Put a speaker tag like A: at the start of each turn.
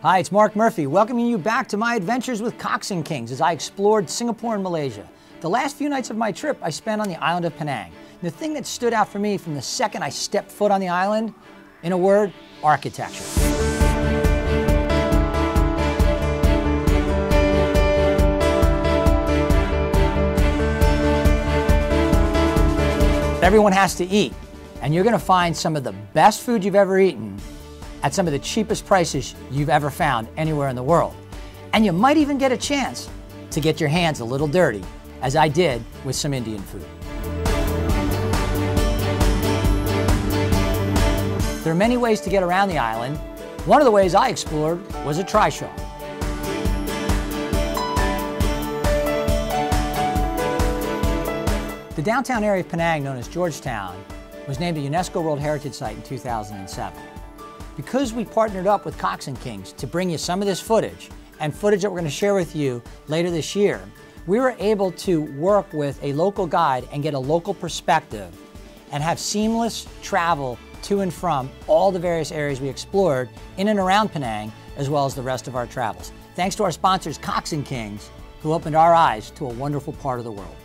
A: Hi, it's Mark Murphy, welcoming you back to my adventures with Cox and Kings as I explored Singapore and Malaysia. The last few nights of my trip I spent on the island of Penang. The thing that stood out for me from the second I stepped foot on the island, in a word, architecture. Everyone has to eat, and you're gonna find some of the best food you've ever eaten at some of the cheapest prices you've ever found anywhere in the world. And you might even get a chance to get your hands a little dirty, as I did with some Indian food. There are many ways to get around the island. One of the ways I explored was a trishaw. The downtown area of Penang, known as Georgetown, was named a UNESCO World Heritage Site in 2007. Because we partnered up with Cox and Kings to bring you some of this footage and footage that we're going to share with you later this year, we were able to work with a local guide and get a local perspective and have seamless travel to and from all the various areas we explored in and around Penang, as well as the rest of our travels. Thanks to our sponsors, Cox and Kings, who opened our eyes to a wonderful part of the world.